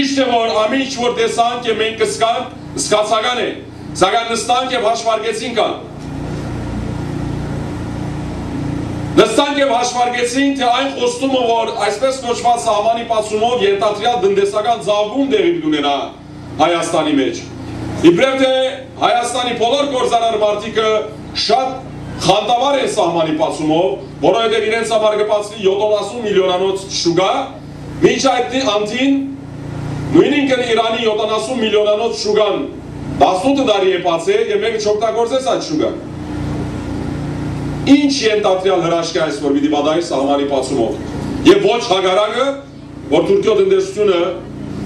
Ճիշտ է որ ամեն ինչ որ տեսանք եւ մենք կսկանք, սկացական է։ Սակայն նստանք եւ հաշվարկեցինք կան։ Նստանք եւ հաշվարկեցինք, թե այն խոստումը, որ այսպես կոչված սահմանի պացումով ենթադրյալ դնդեսական զավգում դեղի ունենա Հայաստանի մեջ։ Իբրև թե Հայաստանի բոլոր գործարար մարդիկը շատ խանդավար են սահմանի պացումով, որովհետև իրենց համար կպացվի 70 միլիոնանոց շուգա, մինչ այդ անտին նույնինքն Իրանի 70 միլիոնանոց շուգան 18 տարի է բացել եւ մեկը չօգտագործեց այդ շուգան։ Ինչ ենթադրյալ հրաշք է այսօր պիտի բադայի սահմանի պացումով։ Եվ ոչ հագարակը, որ Թուրքիո տնտեսությունը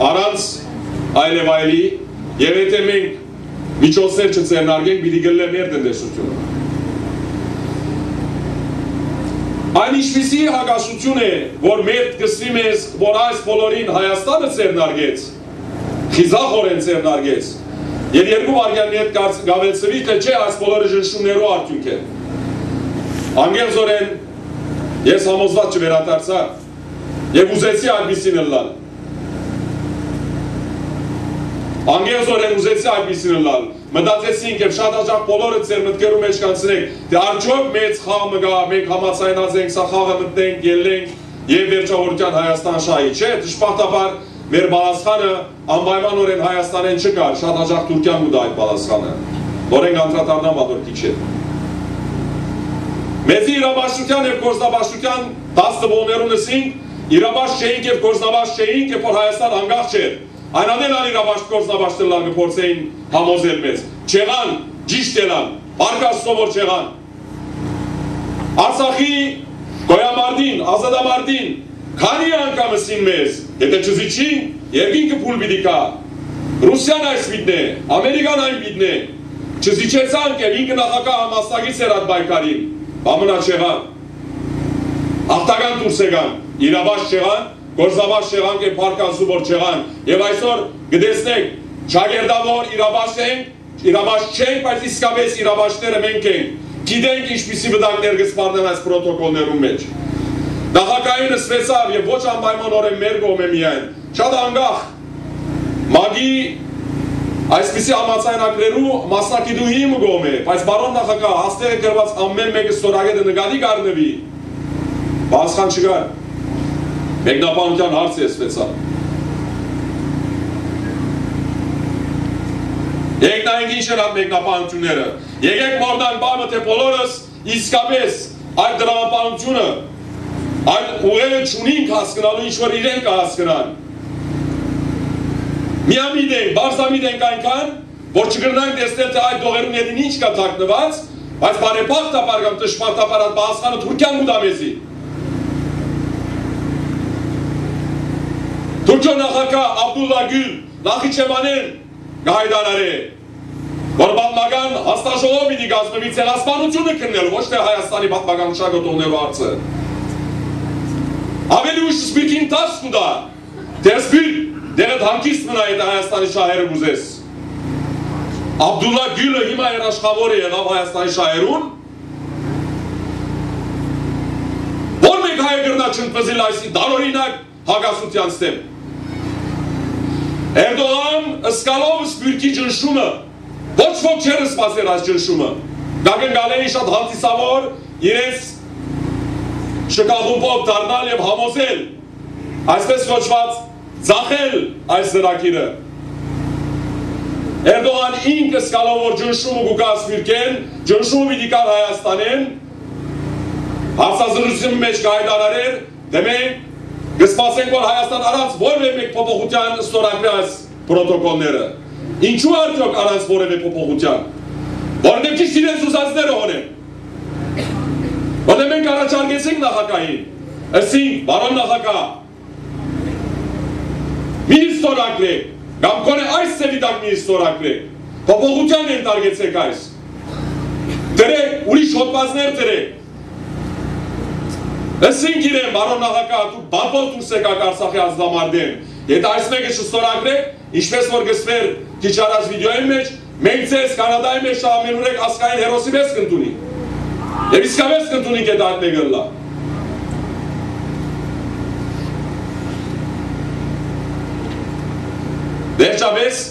առանց այլև այլի եւ եթե մենք միջոցներ չձեռնարկենք, պիտի գլե մեր տնտեսությունը։ Այն ինչպիսի հագասություն է, որ մեր կսվի մեզ, որ այս բոլորին Հայաստանը ձեռնարկեց, խիզախորեն ձեռնարկեց, եւ երկու վարգյալի հետ գավեցվի, թե չէ այս բոլորը ժնշումներու արդյունք է։ Անգերզորեն ես համոզված չվերադարձա եւ ուզեցի այդպեսին լալ։ Անգերզորեն ուզեցի այդպեսին լալ մտածեցինք եւ շատ հաճախ բոլորը ձեր մտքերում մեջ կանցնեք, թե արդյոք մեծ խաղը գա, մենք համացայնացենք, սա խաղը մտնենք, ելենք եւ վերջավորության Հայաստան շահի, չէ, դժբախտաբար մեր բալասխանը անպայմանորեն Հայաստանեն չկար, շատ հաճախ Թուրքիան ուտա այդ բալասխանը։ Որենք անդրադառնամ ադորքի չէ։ Մեծի իրավաշության եւ գործնաբաշխության 10 տվողներուն ասինք, իրավաշ չէինք եւ գործնաբաշ չէինք, երբ որ Հայաստան անկախ չէր։ Այնանել ան իրավաշտ գործնաբաշտելան կփորձեին համոզել մեզ։ Չեղան, ճիշտ ելան, բարգաստո որ չեղան։ Արցախի գոյամարդին, ազատամարդին, քանի անգամ ասին մեզ, եթե չզիչին, երկինքը փուլ պիտի կա։ Ռուսիան այս պիտն է, Ամերիկան այն պիտն է։ Չզիչեցանք եւ ինքը նախակա համաստագից էր այդ բայկարին։ Բամնա չեղան։ Աղտական դուրս եկան, իրավաշ չեղան, գործավար շեղանք է պարկանսու որ չեղան և այսօր գտեսնեք շագերդավոր իրավաշ ենք, իրավաշ չենք, բայց իսկապես իրավաշները մենք ենք, գիտենք ինչպիսի վտանգներ գսպարնեն այս պրոտոկոլներում մեջ։ Նախակայինը սվեցավ և ոչ անպայմանորեն մեր գոմ է միայն, շատ անգախ մագի այսպիսի համացայնակներու մասնակիտուհի մը գոմ է, բայց բարոն նախակա հաստեղ է գրված ամեն մեկը ստորագետը նգալի կարնվի, բացխան չգար, Մեկնապանության հարց է սվեցա։ Եկեք նայենք ինչ են այդ մեկնապանությունները։ Եկեք մորդան բամը թե բոլորս իսկապես այդ դրամապանությունը այդ ուղերը չունինք հասկնալու ինչ որ իրեն կհասկնան։ Միամիտ ենք, բարսամիտ ենք այնքան, որ չգրնանք տեսնել թե այդ դողերուն հետին ինչ կա թակնված, բայց բարեպախտապար կամ տշպարտապար այդ բասխանը Թուրքյան ուդամեզի։ Թուրքիո նախագահ Աբդուլլա Գյուլ Նախիջևանեն գայդարարե որ պատմական հաստաշողով պիտի գազմվի ցեղասպանությունը քննելու ոչ թե Հայաստանի պատմական մշակութողներու հարցը ավելի ուշ սպիրկին տաս կուտա դեր սպիր դերդ հանկիստ մնա այդ Հայաստանի շահերը գուզես Աբդուլլա Գյուլը հիմա երաշխավոր է եղավ Հայաստանի շահերուն որ մեկ հայ գրնա չնպզիլ այսի դարորինակ հագասության ստեմ Էրդողան ըսկալով սպյուրքի ջնշումը, ոչ ոք չեր սպասեր այս ջնշումը, գագնգալ էին շատ հանդիսավոր իրենց շկաղումպով դարնալ և համոզել, այսպես ոչված ձախել այս զրակիրը։ Էրդողան ինք ըսկալով որ ջնշումը գուկա սպյուրքեն, ջնշումը վիդիկար Հայաստանեն, հարցազրություն մեջ կայդարարեր, դեմենք Կսպասենք, որ Հայաստան առանց որևէ մեկ փոփոխության ստորագրի այս պրոտոկոլները։ Ինչու արդյոք առանց որևէ փոփոխության։ Որտեղ ճիշտ իրենց ուզածները ունեն։ Որտեղ մենք առաջարկեցինք նախագահին, ասինք, բարոն նախագահ, մի ստորագրեք, կամ կոնե այս ծևի տակ մի ստորագրեք, փոփոխության են տարգեցեք այս։ Դրեք, ուրիշ հոտվածներ դրեք, Լսինք իրեն, բարոն նախակա, դու բապով դուրս եկակ Արցախի ազդամարդեն։ Եթե այս մեկը շստորագրեք, ինչպես որ գսվեր քիչ առաջ վիդեոյի մեջ, մենք ցես Կանադայի մեջ շահամենուրեք ասկային հերոսի մեծ կընտունի։ Եվ իսկապես կընտունի կետ այդ մեկը լա։ Վերջապես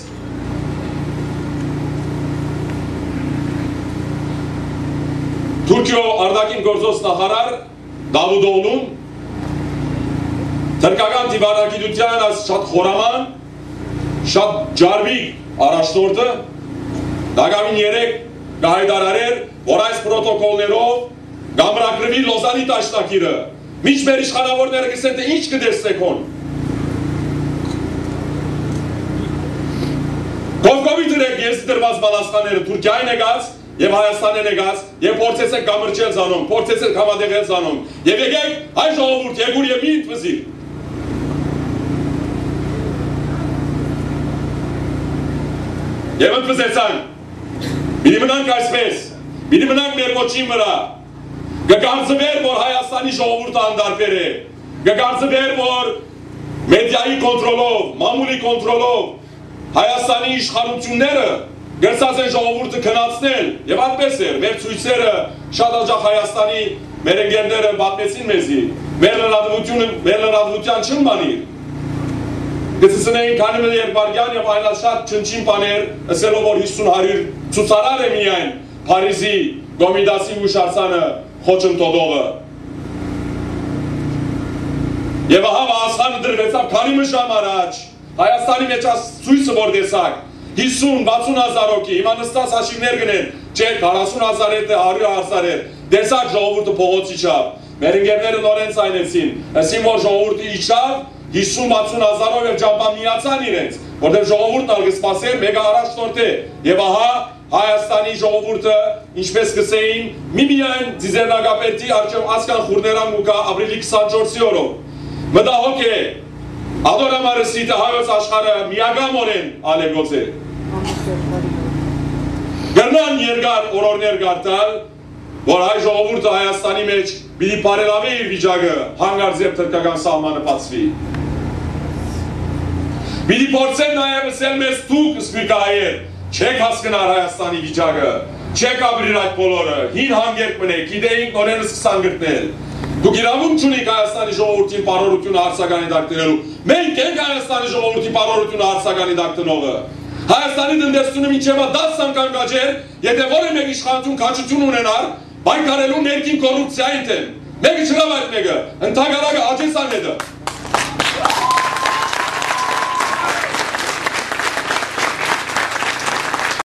Թուրքիո արդակին գործոց նախարար Դավուդովլուն թրկական դիվանագիտության այս շատ խորաման, շատ ջարմիկ առաջնորդը դագամին երեկ գահայդարարեր, որ այս պրոտոկոլներով գամրակրվի լոզանի տաշնակիրը, մինչ մեր իշխանավորները կսեն, թե ինչ կդեսնեք հոն։ Կովկովի դրեք ես դրված բալաստաները Թուրքիային եկած եւ Հայաստանին եկած եւ փորձեցեք կամրջել զանում, փորձեցեք համադեղել զանում։ Եվ եկեք այ ժողովուրդ եկուր եւ մի ընդվզի։ Եվ ընդվզեցան։ Մի մնանք այսպես, մի մնանք մեր ոչին վրա։ Գկարծվեր, որ Հայաստանի ժողովուրդը անդարբեր է։ Գկարծվեր, որ մեդիայի կոնտրոլով, մամուլի կոնտրոլով Հայաստանի իշխանությունները գրծած են ժողովուրդը քնացնել եւ այդպես էր մեր ցույցերը շատ աջախ Հայաստանի մեր ընկերները պատմեցին մեզի մեր լրատվությունը մեր լրատվության չն բանի գծցնեին քանի մը երկբարգյան եւ այլած շատ չնչին բաներ ասելով որ 50-100 ցուցարար է միայն Փարիզի Գոմիդասի մուշարցանը խոչըմ տոդողը Եվ ահա Վասխանը դրվեցավ քանի մը ժամ առաջ Հայաստանի մեջ աս ցույցը որ տեսակ 50-60 հազար հոգի, հիմա նստած հաշիվներ գնեն, չէ, 40 հազար հետ է, 100 հազար էր, դեսակ ժողովուրդը փողոցի չավ, մեր ընկերները նորեն ցայնեցին, ասին որ ժողովուրդը իջավ, 50-60 հազարով եւ ջամբա միացան իրենց, որտեղ ժողովուրդն ալ կսպասեր մեգա առաջնորդ է, եւ ահա Հայաստանի ժողովուրդը ինչպես կսեին միմիայն ձիզերնագապետի արջև ասկան խուրներան մուկա ապրիլի 24-ի օրով։ Մտահոգ է Ադորամարսիտը հայոց աշխարհը միագամորեն ալեգոց է։ Գերնան երկար օրորներ գարտալ, որ հայ ժողովուրդը Հայաստանի մեջ պիտի բարելավի իր վիճակը, հանգարց եւ թրկական սահմանը բացվի։ Պիտի փորձեն նաեւ ասել մեզ դուք սպիկայեր, չեք հասկնար Հայաստանի վիճակը, չեք ապրիր այդ բոլորը, հին հանգերք մնեք, գիտեինք նորենը սկսան գտնել։ Դուք իրավունք չունիք Հայաստանի ժողովրդին բարորությունը հարցականի դակտնելու։ Մենք ենք Հայաստանի ժողովրդի բարորությունը հարցականի դակտնողը։ Հայաստանի տնտեսությունը մինչև 10 անգամ գաջեր, եթե որը մեկ իշխանություն քաչություն ունենար, բայկարելու ներքին կոռուպցիային թեմ։ Մեկը չլավ այդ մեկը, ընդհանրակը աջեսան է դա։